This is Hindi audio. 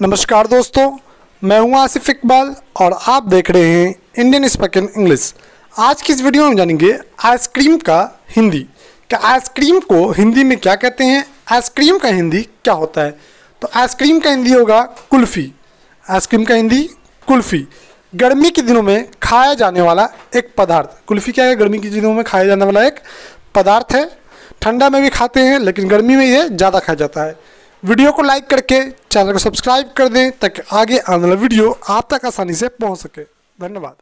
नमस्कार दोस्तों, मैं हूँ आसिफ इकबाल और आप देख रहे हैं इंडियन स्पोकन इंग्लिश आज की इस वीडियो में जानेंगे आइसक्रीम का हिंदी। क्या आइसक्रीम को हिंदी में क्या कहते हैं? आइसक्रीम का हिंदी क्या होता है? तो आइसक्रीम का हिंदी होगा कुल्फ़ी। आइसक्रीम का हिंदी कुल्फ़ी। गर्मी के दिनों में खाया जाने वाला एक पदार्थ। कुल्फ़ी क्या है? गर्मी के दिनों में खाया जाने वाला एक पदार्थ है। ठंडा में भी खाते हैं, लेकिन गर्मी में ये ज़्यादा खाया जाता है। वीडियो को लाइक करके चैनल को सब्सक्राइब कर दें ताकि आगे आने वाला वीडियो आप तक आसानी से पहुँच सके। धन्यवाद।